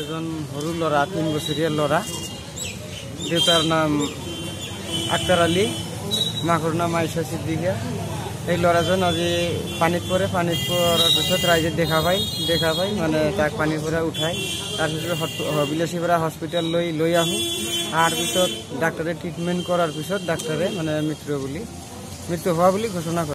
এজন সৰু ল'ৰা তিনি বছৰীয়া ল'ৰা দেউতাৰ নাম আক্তাৰ আলী মাকৰ নাম আইচা সিদ্দিকা এই ল'ৰাজন আজি পানীত পৰে, পানীত পৰাৰ পিছত ৰাইজে দেখা পায় দেখা পায় মানে তাক পানীৰ পৰা উঠাই তাৰপিছত বিলাসীৰ পৰা হস্পিটেল লৈ লৈ আহোঁ। পিছত ডাক্তৰে ট্ৰিটমেণ্ট কৰাৰ পিছত ডাক্তৰে মানে মৃত্যু বুলি, মৃত্যু হোৱা বুলি ঘোষণা কৰে।